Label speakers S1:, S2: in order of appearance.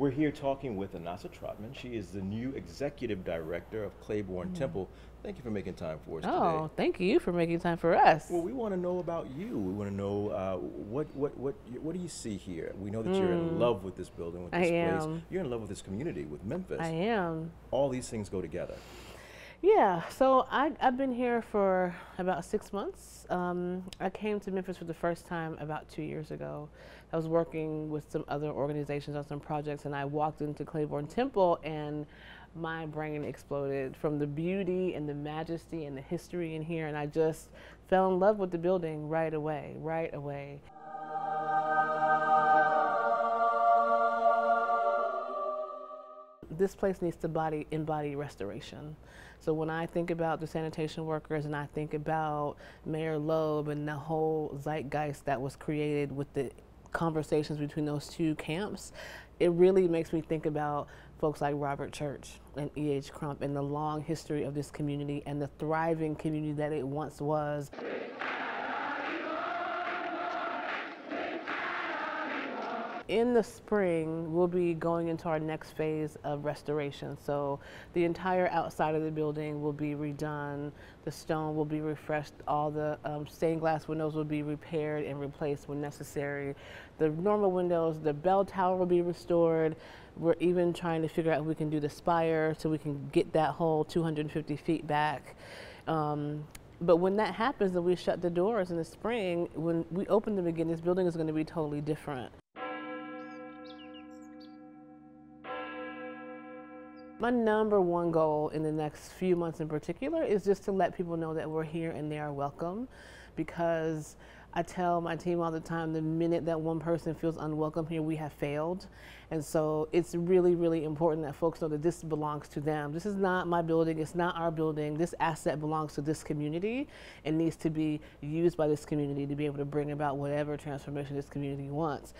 S1: We're here talking with Anasa Troutman. She is the new executive director of Clayborn mm. Temple. Thank you for making time for us
S2: oh,
S1: today.
S2: Oh, thank you for making time for us.
S1: Well, we want to know about you. We want to know uh, what what what what do you see here? We know that mm. you're in mm. love with this building, with this
S2: I
S1: place.
S2: Am.
S1: You're in love with this community, with Memphis.
S2: I am.
S1: All these things go together.
S2: Yeah, so I, have been here for about six months. Um, I came to Memphis for the first time about two years ago. I was working with some other organizations on some projects, and I walked into Clayborn Temple, and my brain exploded from the beauty and the majesty and the history in here, and I just fell in love with the building right away, right away. This place needs to body embody restoration. So when I think about the sanitation workers and I think about Mayor Loeb and the whole zeitgeist that was created with the conversations between those two camps, it really makes me think about folks like Robert Church and E.H. Crump and the long history of this community and the thriving community that it once was. In the spring, we'll be going into our next phase of restoration. So the entire outside of the building will be redone. The stone will be refreshed. All the um, stained glass windows will be repaired and replaced when necessary. The normal windows, the bell tower will be restored. We're even trying to figure out if we can do the spire so we can get that whole 250 feet back. Um, but when that happens and we shut the doors in the spring, when we open them again, this building is going to be totally different. My number one goal in the next few months in particular is just to let people know that we're here and they are welcome because I tell my team all the time the minute that one person feels unwelcome here, we have failed. And so it's really, really important that folks know that this belongs to them. This is not my building, it's not our building. This asset belongs to this community and needs to be used by this community to be able to bring about whatever transformation this community wants.